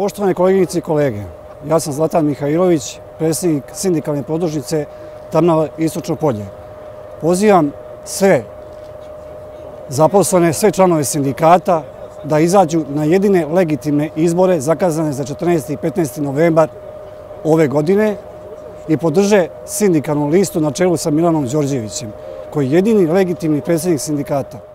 Poštovane koleginice i kolege, ja sam Zlatan Mihajlović, predsjednik sindikalne podružnice Tamnava Istočno polje. Pozivam sve zaposlene, sve članove sindikata da izađu na jedine legitimne izbore zakazane za 14. i 15. novembar ove godine i podrže sindikalnu listu na čelu sa Milanom Đorđevićem, koji je jedini legitimni predsjednik sindikata.